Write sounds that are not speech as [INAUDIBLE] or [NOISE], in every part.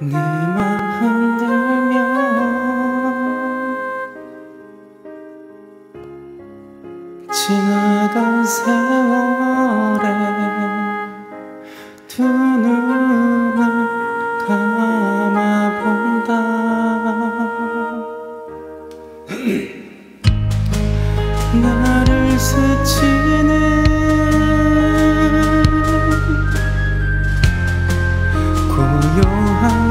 네맘 흔들며 지나간 세월에 두 눈을 감아본다. [CLEARS THROAT] 나를 스치는 고요한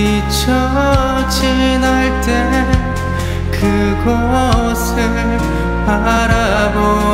부딪혀 지날 때 그곳을 바라보리라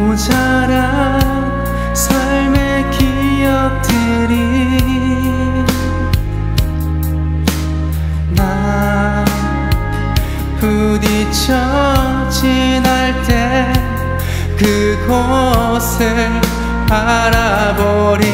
고자란 삶의 기억들이 나 부딪혀 지날 때 그곳을 바라보리라